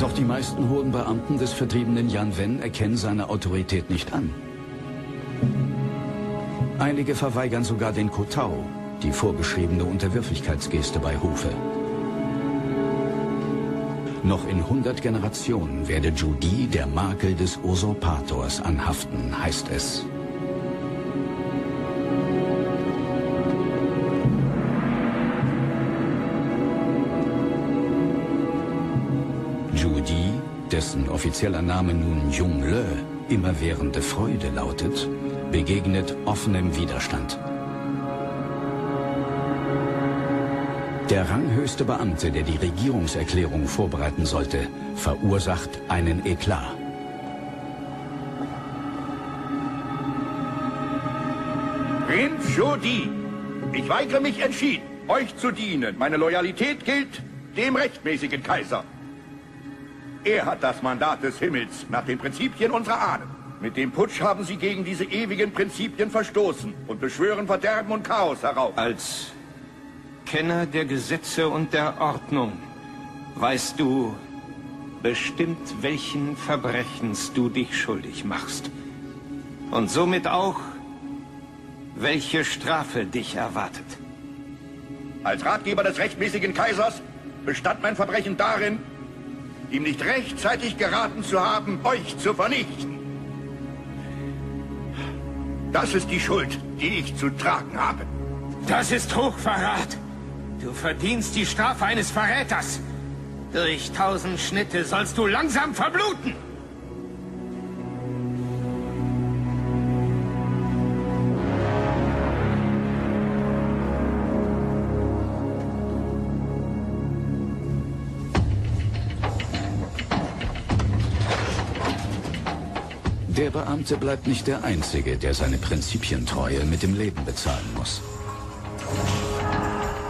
Doch die meisten hohen Beamten des vertriebenen Yan Wen erkennen seine Autorität nicht an. Einige verweigern sogar den Kotao, die vorgeschriebene Unterwürfigkeitsgeste bei Hofe. Noch in 100 Generationen werde Judy der Makel des Usurpators anhaften, heißt es. Dessen offizieller Name nun Jung Le, immerwährende Freude lautet, begegnet offenem Widerstand. Der ranghöchste Beamte, der die Regierungserklärung vorbereiten sollte, verursacht einen Eklat. Prinz Jodi, ich weigere mich entschieden, euch zu dienen. Meine Loyalität gilt dem rechtmäßigen Kaiser. Er hat das Mandat des Himmels nach den Prinzipien unserer Ahnen. Mit dem Putsch haben sie gegen diese ewigen Prinzipien verstoßen und beschwören Verderben und Chaos herauf. Als Kenner der Gesetze und der Ordnung weißt du bestimmt, welchen Verbrechens du dich schuldig machst. Und somit auch, welche Strafe dich erwartet. Als Ratgeber des rechtmäßigen Kaisers bestand mein Verbrechen darin, ihm nicht rechtzeitig geraten zu haben, euch zu vernichten. Das ist die Schuld, die ich zu tragen habe. Das ist Hochverrat. Du verdienst die Strafe eines Verräters. Durch tausend Schnitte sollst du langsam verbluten. Der Beamte bleibt nicht der Einzige, der seine Prinzipientreue mit dem Leben bezahlen muss.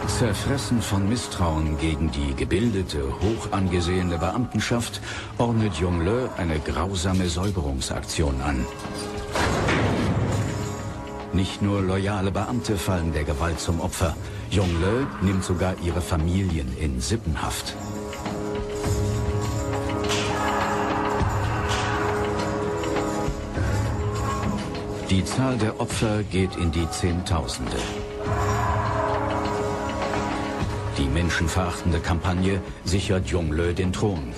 Zerfressen von Misstrauen gegen die gebildete, hoch angesehene Beamtenschaft ordnet Jongleu eine grausame Säuberungsaktion an. Nicht nur loyale Beamte fallen der Gewalt zum Opfer. Jongleu nimmt sogar ihre Familien in Sippenhaft. Die Zahl der Opfer geht in die Zehntausende. Die menschenverachtende Kampagne sichert Jongleu den Thron.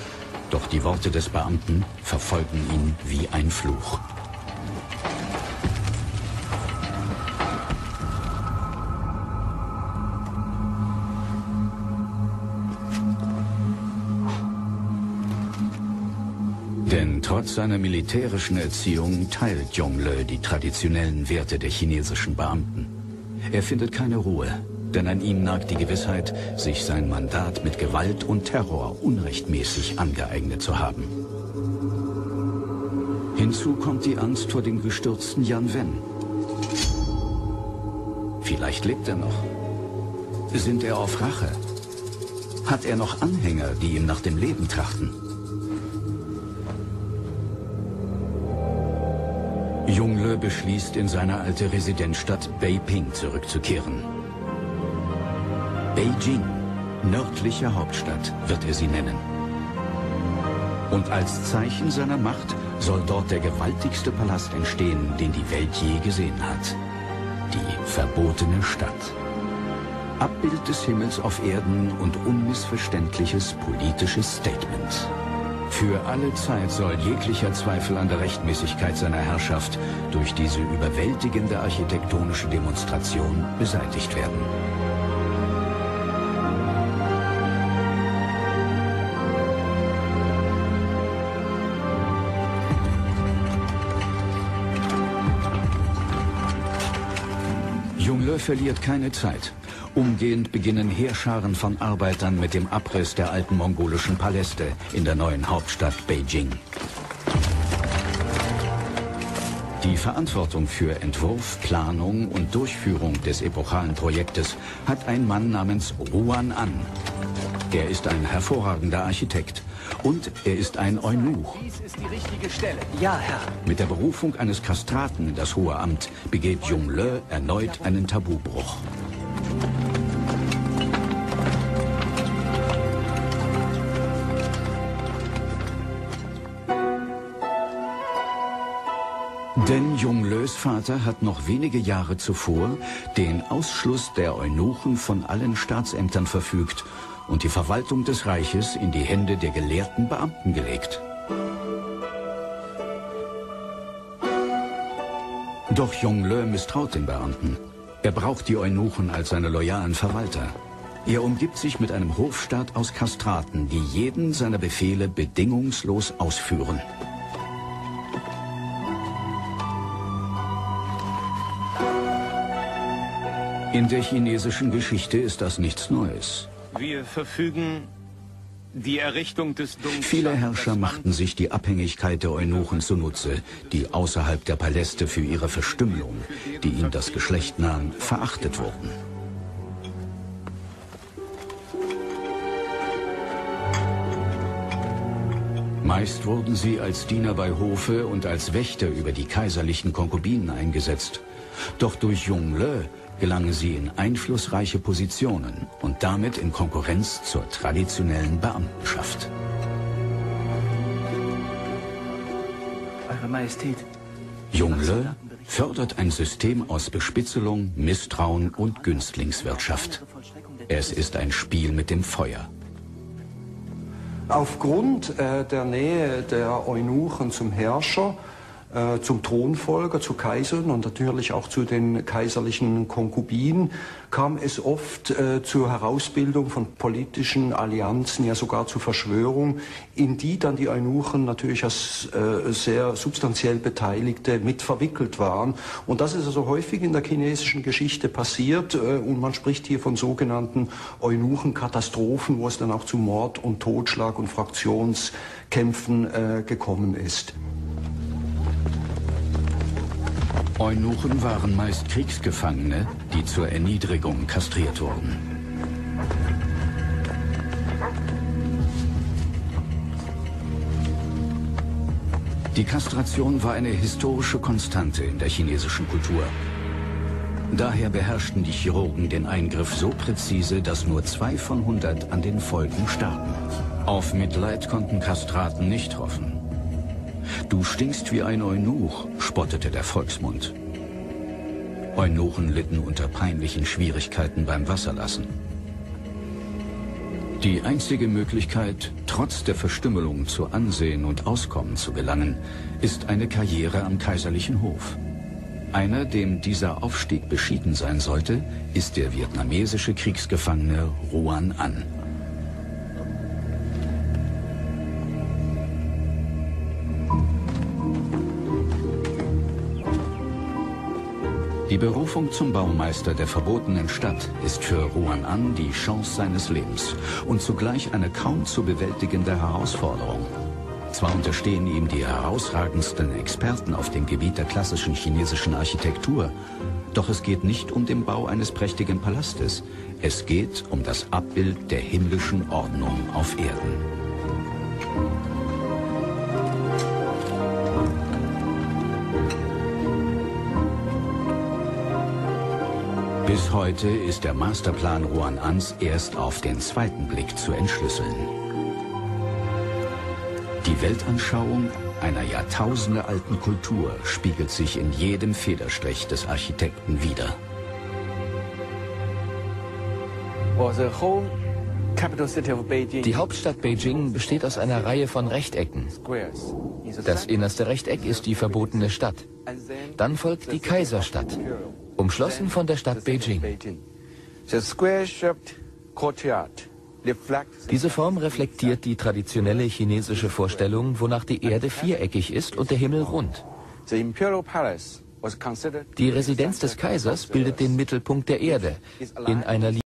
Doch die Worte des Beamten verfolgen ihn wie ein Fluch. Trotz seiner militärischen Erziehung teilt Jongleu die traditionellen Werte der chinesischen Beamten. Er findet keine Ruhe, denn an ihm nagt die Gewissheit, sich sein Mandat mit Gewalt und Terror unrechtmäßig angeeignet zu haben. Hinzu kommt die Angst vor dem gestürzten Yan Wen. Vielleicht lebt er noch. Sind er auf Rache? Hat er noch Anhänger, die ihm nach dem Leben trachten? Jungle beschließt, in seine alte Residenzstadt Beiping zurückzukehren. Beijing, nördliche Hauptstadt, wird er sie nennen. Und als Zeichen seiner Macht soll dort der gewaltigste Palast entstehen, den die Welt je gesehen hat. Die verbotene Stadt. Abbild des Himmels auf Erden und unmissverständliches politisches Statement. Für alle Zeit soll jeglicher Zweifel an der Rechtmäßigkeit seiner Herrschaft durch diese überwältigende architektonische Demonstration beseitigt werden. Jungle verliert keine Zeit. Umgehend beginnen Heerscharen von Arbeitern mit dem Abriss der alten mongolischen Paläste in der neuen Hauptstadt Beijing. Die Verantwortung für Entwurf, Planung und Durchführung des epochalen Projektes hat ein Mann namens Ruan An. Er ist ein hervorragender Architekt und er ist ein Eunuch. Dies ist die richtige Stelle. Ja, Herr. Mit der Berufung eines Kastraten in das hohe Amt begeht Jung Le erneut einen Tabubruch. Denn Junglös Vater hat noch wenige Jahre zuvor den Ausschluss der Eunuchen von allen Staatsämtern verfügt und die Verwaltung des Reiches in die Hände der gelehrten Beamten gelegt. Doch Jongleu misstraut den Beamten. Er braucht die Eunuchen als seine loyalen Verwalter. Er umgibt sich mit einem Hofstaat aus Kastraten, die jeden seiner Befehle bedingungslos ausführen. In der chinesischen Geschichte ist das nichts Neues. Wir verfügen die Errichtung des Dungs Viele Herrscher machten sich die Abhängigkeit der Eunuchen zunutze, die außerhalb der Paläste für ihre Verstümmelung, die ihnen das Geschlecht nahm, verachtet wurden. Meist wurden sie als Diener bei Hofe und als Wächter über die kaiserlichen Konkubinen eingesetzt. Doch durch Jung Le gelangen sie in einflussreiche Positionen und damit in Konkurrenz zur traditionellen Beamtenschaft. Eure Majestät. Jungle fördert ein System aus Bespitzelung, Misstrauen und Günstlingswirtschaft. Es ist ein Spiel mit dem Feuer. Aufgrund äh, der Nähe der Eunuchen zum Herrscher äh, zum Thronfolger, zu Kaisern und natürlich auch zu den kaiserlichen Konkubinen kam es oft äh, zur Herausbildung von politischen Allianzen, ja sogar zu Verschwörungen, in die dann die Eunuchen natürlich als äh, sehr substanziell Beteiligte mit verwickelt waren. Und das ist also häufig in der chinesischen Geschichte passiert äh, und man spricht hier von sogenannten Eunuchenkatastrophen, wo es dann auch zu Mord und Totschlag und Fraktionskämpfen äh, gekommen ist. Eunuchen waren meist Kriegsgefangene, die zur Erniedrigung kastriert wurden. Die Kastration war eine historische Konstante in der chinesischen Kultur. Daher beherrschten die Chirurgen den Eingriff so präzise, dass nur zwei von 100 an den Folgen starben. Auf Mitleid konnten Kastraten nicht hoffen. Du stinkst wie ein Eunuch, spottete der Volksmund. Eunuchen litten unter peinlichen Schwierigkeiten beim Wasserlassen. Die einzige Möglichkeit, trotz der Verstümmelung zu Ansehen und Auskommen zu gelangen, ist eine Karriere am kaiserlichen Hof. Einer, dem dieser Aufstieg beschieden sein sollte, ist der vietnamesische Kriegsgefangene Ruan An. Die Berufung zum Baumeister der verbotenen Stadt ist für Ruan An die Chance seines Lebens und zugleich eine kaum zu bewältigende Herausforderung. Zwar unterstehen ihm die herausragendsten Experten auf dem Gebiet der klassischen chinesischen Architektur, doch es geht nicht um den Bau eines prächtigen Palastes, es geht um das Abbild der himmlischen Ordnung auf Erden. Bis heute ist der Masterplan Ruan Ans erst auf den zweiten Blick zu entschlüsseln. Die Weltanschauung einer jahrtausendealten Kultur spiegelt sich in jedem Federstrich des Architekten wider. Die Hauptstadt Beijing besteht aus einer Reihe von Rechtecken. Das innerste Rechteck ist die verbotene Stadt. Dann folgt die Kaiserstadt, umschlossen von der Stadt Beijing. Diese Form reflektiert die traditionelle chinesische Vorstellung, wonach die Erde viereckig ist und der Himmel rund. Die Residenz des Kaisers bildet den Mittelpunkt der Erde in einer